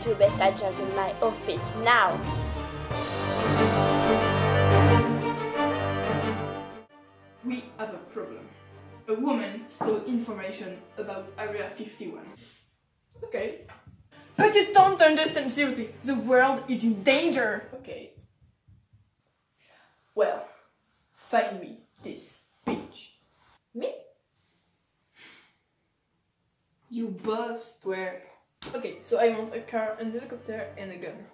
to best adjunct in my office now. We have a problem. A woman stole information about Area 51. Okay. But you don't understand seriously. The world is in danger. Okay. Well, find me this bitch. Me? You both twerk. Okay, so I want a car, an helicopter, and a gun.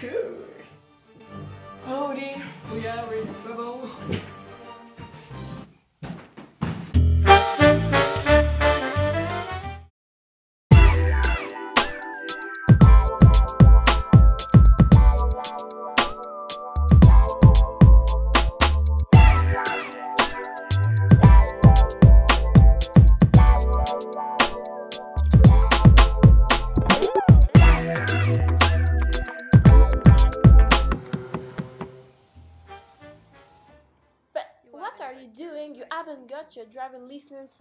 Cool. Oh dear, we are in trouble. Are you doing? You haven't got your driving license.